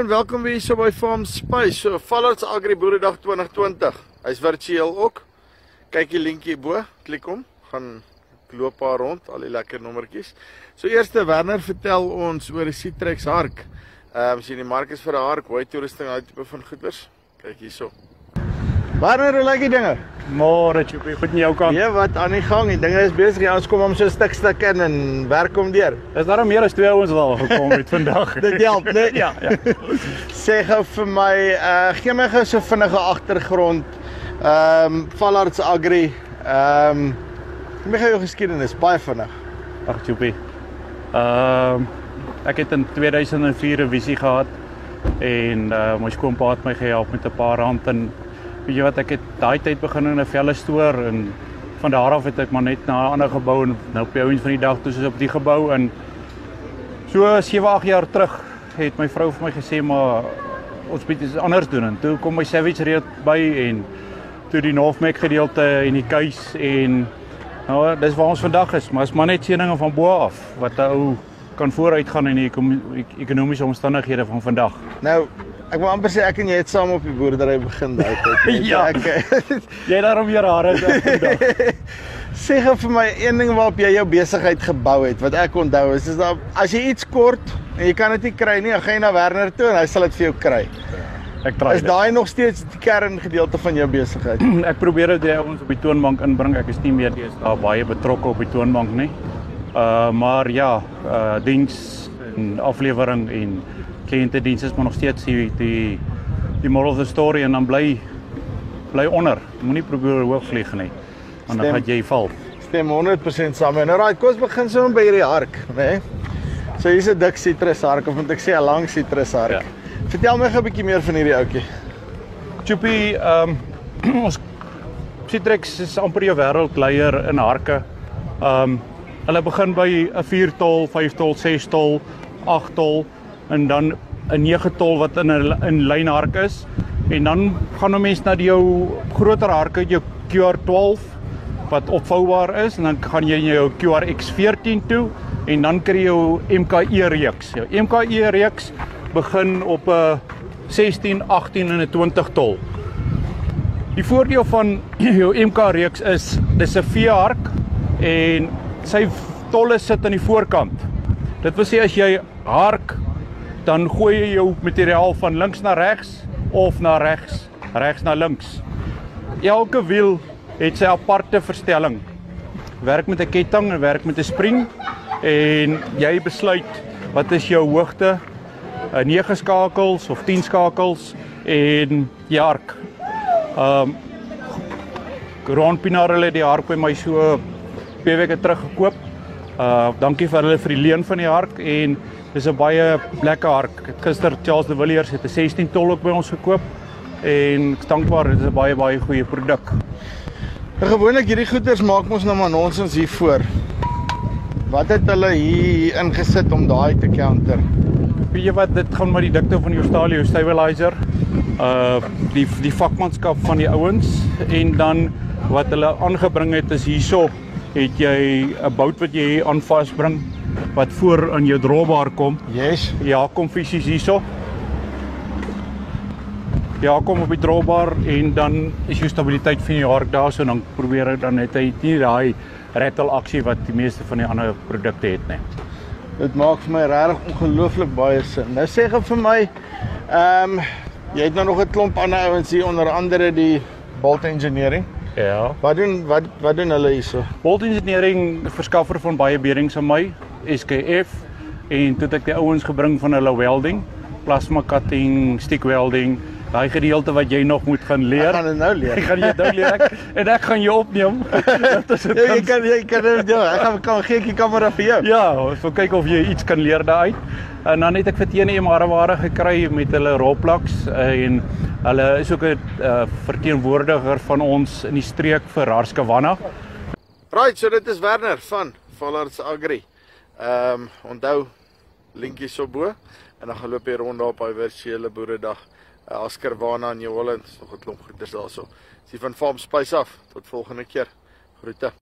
en welkom weer hier by Farm Spice. So Fallards Agri Boeredag 2020. Hy's virtueel ook. Kyk die linkie bo, klik hom, gaan loop paar rond, al die lekker nommertjies. So eerste Werner vertel ons oor die Citrix hark. Ehm um, sien die mark is vir 'n hark, hoe toerusting uit tipe van goeders. Kyk hierso. Werner, hoe lyk die dinge? Môre, Chopie, goed in jou kant. Ja, wat aan die gang? Die dinge is besig. Ons kom om so stuk stuk in en werk kom deur. Is daar meer as twee ouens al gekom het vandag? Dit help, né? ja, ja. Sê gou vir my, uh gee my gou so vinnige agtergrond. Ehm um, Fallards Agri. Ehm um, gee my gou jou geskiedenis baie vinnig. Ag, Chopie. Ehm ek het in 2004 'n visie gehad en uh my skoonpa het my gehelp met 'n paar rand en weet jy wat ek het daai tyd begin in 'n velle stoor en van daar af het ek maar net na 'n ander gebou en nou op die ouens van die dag toe soos op die gebou en so 7, 8 jaar terug het my vrou vir my gesê maar ons moet iets anders doen en toe kom my Savage reed by en toe die Northmac gedeelte en die kuis en nou dis waar ons vandag is maar is maar net seëninge van bo af wat 'n ou kan vooruitgaan in die ekonomiese omstandighede van vandag. Nou, ek wil amper sê ek en jy het saam op die boerdery begin daai tyd. ja. Ek jy daarom weer hare vandag. Sê gou vir my een ding waarop jy jou besigheid gebou het wat ek onthou is is dat as jy iets kort en jy kan dit nie kry nie, dan gaan jy na Werner toe en hy sal dit vir jou kry. Ek try. Is daai nog steeds die kerngedeelte van jou besigheid? ek probeer dit ons op die toonbank inbring. Ek is nie meer eens daar baie betrokke op die toonbank nie. Uh maar ja, uh diens en aflewering en kliëntediens is maar nog steeds die die die moral of the story en dan bly bly onder. Moenie probeer hoog vlieg nie. Want dan gaan jy val. Stem 100% saam. Nou right, kom ons begin sommer by hierdie hark, né? Nee? So hier's 'n dik sitrushark of moet ek sê 'n lang sitrushark. Ja. Vertel my gou 'n bietjie meer van hierdie ouetjie. Choopie, ehm um, ons Citrix is amper jou wêreldleier in harke. Ehm um, Hulle begin by 'n 4 tol, 5 tol, 6 tol, 8 tol en dan 'n 9 tol wat in 'n in lynhark is. En dan gaan 'n mens na die jou groter harke, jou QR12 wat opvoubaar is en dan gaan jy jou QRX14 toe en dan kry jy jou MKE reeks. Jou MKE reeks begin op 'n 16, 18 en 'n 20 tol. Die voordeel van jou MK reeks is dis 'n V-hark en sy tolle sit aan die voorkant. Dit wil sê as jy hark, dan gooi jy jou materiaal van links na regs of na regs, regs na links. Elke wiel het sy aparte verstelling. Werk met 'n ketting en werk met 'n spring en jy besluit wat is jou hoogte, 'n 9 skakels of 10 skakels en jy hark. Um Ron Pinar het die hark by my so twee weke terug gekoop. Uh dankie vir hulle vir die leen van die hark en dis 'n baie lekker hark. Gister Charles de Villiers het 'n 16 tol ook by ons gekoop en ek dankbaar dit is 'n baie baie goeie produk. Gewoonlik hierdie goeders maak ons nou maar nonsens hier voor. Wat het hulle hier ingesit om daai te counter? Weet jy wat dit gaan met die dikte van jou stalio stabilizer. Uh die die vakmanskap van die ouens en dan wat hulle aangebring het is hierso het jy 'n bout wat jy hier aan vasbring wat voor aan jou drawbar kom. Yes. Ja, kom fisies hierso. Ja, kom op die drawbar en dan is jou stabiliteit van jou hark daarso en dan probeer ek dan net hy nie daai rattle aksie wat die meeste van die ander produkte het nie. Dit maak vir my regtig ongelooflik baie sin. Nou sê gou vir my, ehm um, jy het nou nog 'n klomp ander ouens hier onder andere die Bolt Engineering. Ja. Wat doen wat wat doen hulle hierso? Bolt Engineering verskaffer van baie beerings aan my, SKF en toe het ek die ouens gebring van hulle welding, plasma cutting, stick welding, daai gedeelte wat jy nog moet gaan leer. Ek gaan dit nou leer. Ek gaan jou nou leer ek, en ek gaan jou opneem. Dit is dit. Ja, jy kan jy kan dit doen. Ek gaan kan gee ek die kamera vir jou. Ja, ons wil kyk of jy iets kan leer daaruit. En dan het ek vir teene Emara ware gekry met hulle Roplaks en hulle is ook 'n uh, verteenwoordiger van ons in die streek vir Harskavanna. Right, so dit is Werner van Fallards Agri. Ehm um, onthou linkie so bo en dan gaan loop jy rond daar op daai virtuele boeredag. Uh, Askerwana in New Holland, nog 'n klomp goeders daarso. Dis van Farm Spice af. Tot volgende keer. Groete.